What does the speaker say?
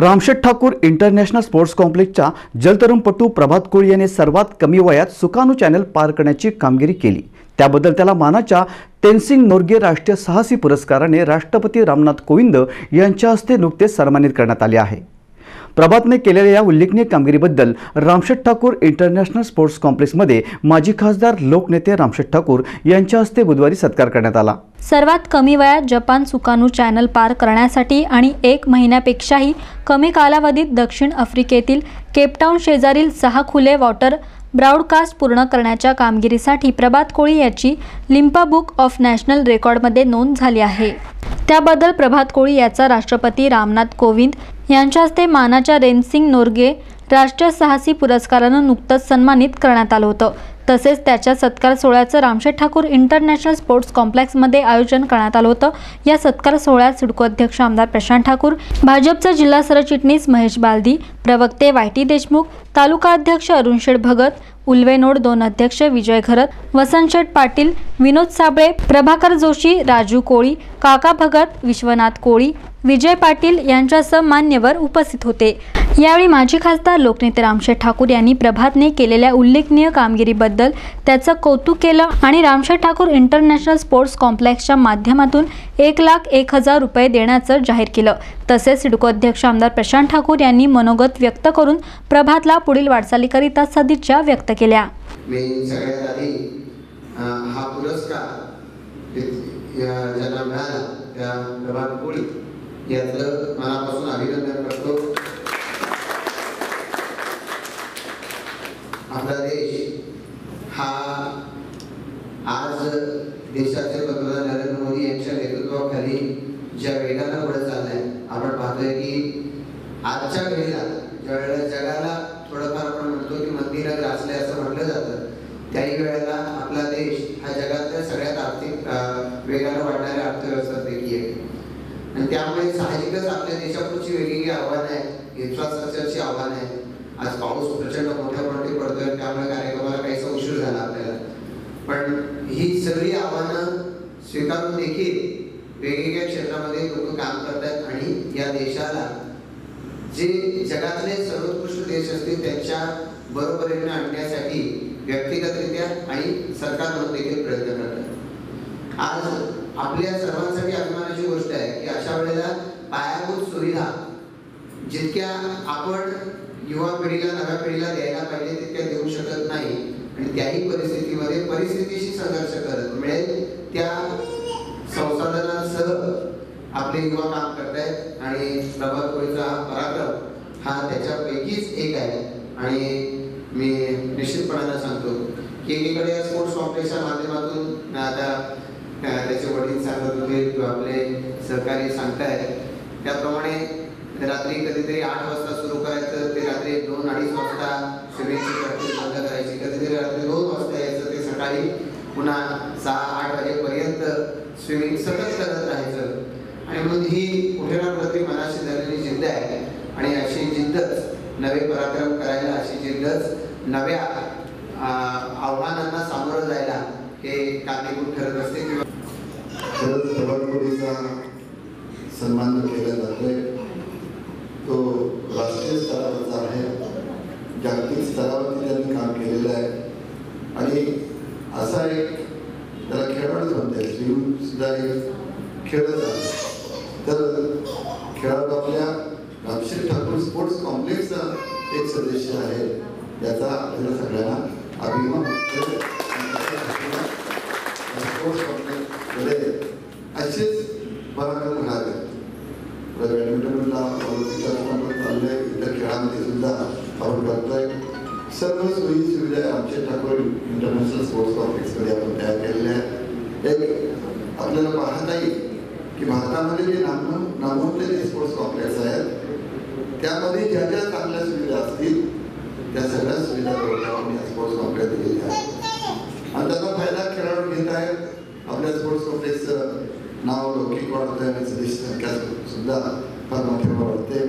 Ramsheth Thakur international sports कॉम्प्लेक्सच्या जलतरुणपटू प्रभात कोळी याने सर्वात कमी वयात सुकाणू चॅनल पार करण्याची कामगिरी केली. त्याबद्दल त्याला मानाच्या तेनसिंग नोर्गे राष्ट्रीय साहसी पुरस्काराने राष्ट्रपती रामनाथ कोविंद यांच्या हस्ते नुकतेच सन्मानित करण्यात आले आहे. प्रभातने केलेल्या या उल्लेखनीय कामगिरीबद्दल रामशेठ ठाकूर इंटरनॅशनल स्पोर्ट्स कॉम्प्लेक्समध्ये माजी खासदार लोकनेते रामशेठ ठाकूर यांच्या हस्ते बुधवारी सत्कार करण्यात आला. सर्वात कमी वयात जपान सुकानू चॅनल पार करण्यासाठी आणि एक महिन्यापेक्षाही कमी कालावधीत दक्षिण आफ्रिकेतील केपटाऊन शेजारील सहा खुले वॉटर ब्रॉडकास्ट पूर्ण करण्याच्या कामगिरीसाठी प्रभात कोळी याची लिम्पा बुक ऑफ नॅशनल रेकॉर्डमध्ये नोंद झाली आहे. त्याबद्दल प्रभात कोळी याचा राष्ट्रपती रामनाथ कोविंद यांच्या हस्ते मानाच्या रेनसिंग नोर्गे राष्ट्रीय साहसी पुरस्कारानं नुकतंच सन्मानित करण्यात आलं होतं. तसेच त्याच्या सत्कार सोहळ्याचं रामशेठ ठाकूर इंटरनॅशनल स्पोर्ट्स कॉम्प्लेक्समध्ये आयोजन करण्यात आलं होतं. या सत्कार सोहळ्यात सिडको अध्यक्ष आमदार प्रशांत ठाकूर भाजपचा जिल्हा सरचिटणीस महेश बालदी प्रवक्ते वाय टी देशमुख तालुका अध्यक्ष अरुण शेठ भगत उल्वेनोड दोन अध्यक्ष विजय घरत वसंत शेठ पाटील विनोद साबळे प्रभाकर जोशी राजू कोळी काका भगत विश्वनाथ कोळी विजय पाटील यांच्यासह मान्यवर उपस्थित होते. यावेळी माजी खासदार लोकनेते रामशेठ ठाकूर यांनी प्रभातने केलेल्या उल्लेखनीय कामगिरीबद्दल त्याचं कौतुक केलं आणि रामशेठ ठाकूर इंटरनॅशनल स्पोर्ट्स कॉम्प्लेक्सच्या माध्यमातून एक लाख एक हजार रुपये देण्याचं जाहीर केलं. तसेच सिडको अध्यक्ष आमदार प्रशांत ठाकूर यांनी मनोगत व्यक्त करून प्रभातला पुढील वाटचालीकरिता सदिच्छा व्यक्त केल्या. मी सगळ्यात आधी हा पुरस्कार मनापासून अभिनंदन करतो. आपला देश हा आज देशाचे पंतप्रधान नरेंद्र मोदी यांच्या नेतृत्वाखाली ज्या वेगानं पुढे चाललाय आपण पाहतोय की आजच्या घडीला ज्या वेळेला जगाला थोडंफार आपण म्हणतो की मंदिरं ग्रासले असं म्हटलं जातं त्याही वेळेला आपला देश हा जगातल्या सगळ्यात आर्थिक वेगानं वाढणाऱ्या अर्थव्यवस्थापैकी आहे आणि त्यामुळे साहजिकच आपल्या देशापुढची वेगवेगळी आव्हानं आहेत इन्फ्रास्ट्रक्चरची आव्हानं आहेत. आज पाऊस प्रचंड सगळी आव्हानं स्वीकारून देखील वेगवेगळ्या क्षेत्रामध्ये लोक काम करतात आणि या देशाला जे जगातले सर्वोत्कृष्ट देश असतील त्यांच्या बरोबरीने आणण्यासाठी व्यक्तिगतरित्या आणि सरकार म्हणून देखील प्रयत्न करतात. आज आपल्या सर्वांसाठी अभिमानाची गोष्ट आहे की अशा वेळेला पायाभूत सुविधा जितक्या आपण युवा पिढीला नव्या पिढीला द्यायला पाहिजे तितक्या देऊ शकत नाही. आणि त्याही परिस्थितीमध्ये परिस्थितीशी संघर्ष करत मिळेल त्या संसाधनांसह आपले युवा काम करतायत आणि प्रभात कोळीचा पराक्रम हा त्याच्यापैकीच एक आहे. आणि मी निश्चितपणानं सांगतो की एकीकडे या स्पोर्ट्स कॉम्प्लेक्सच्या माध्यमातून आता त्याचे वडील सांगत होते किंवा आपले सहकारी सांगतायत. त्याप्रमाणे रात्री कधीतरी आठ वाजता सुरू करायचं ते रात्री दोन अडीच वाजता स्विमिंगची प्रॅक्टिस सकाळी पुन्हा सहा आठ वाजेपर्यंत स्विमिंग सतत करत राहायचं. आणि म्हणून ही कुठे ना कुठे मनाशी झालेली जिद्द आहे. आणि अशी जिद्दच नवे पराक्रम करायला अशी जिद्दच नव्या आव्हानांना सामोरं जायला हे कारणीभूत ठरत असते किंवा खरंच प्रभातकोटीचा सन्मान केला जातोय. तो राष्ट्रीय स्तरावरचा आहे. जागतिक स्तरावरती त्यांनी काम केलेलं आहे. आणि असा एक त्याला खेळाडूच म्हणते येईल. सुद्धा एक खेळच आहे. तर खेळाडू आपल्या रामशेर ठाकूर स्पोर्ट्स कॉम्प्लेक्सचा एक सदस्य आहे. याचा आपल्याला सगळ्यांना अभिमान स्पोर्ट्स कॉम्प्लेक्समध्ये असेच पराक्रम घडावे बॅडमिंटनला चाललंय इतर खेळामध्ये सुद्धा आपण करतोय. सर्व सोयी सुविधा आमचे ठाकूर इंटरनॅशनल स्पोर्ट्स कॉम्प्लेक्समध्ये आपण तयार केलेल्या आहेत एक आपल्याला पाहता येईल की भारतामध्ये जे नाम नामवंतलेले स्पोर्ट्स कॉम्प्लेक्स आहेत त्यामध्ये ज्या ज्या चांगल्या सुविधा असतील त्या सगळ्या सुविधा आपण या स्पोर्ट्स कॉम्प्लेक्स दिलेल्या आहेत आणि त्याचा फ़ायदा खेळाडू घेत आहेत आपल्या स्पोर्ट्स कॉम्प्लेक्सचं नाव लौकिक वाढतंय आणि सदस्य संख्या सुद्धा फार मोठी वाढते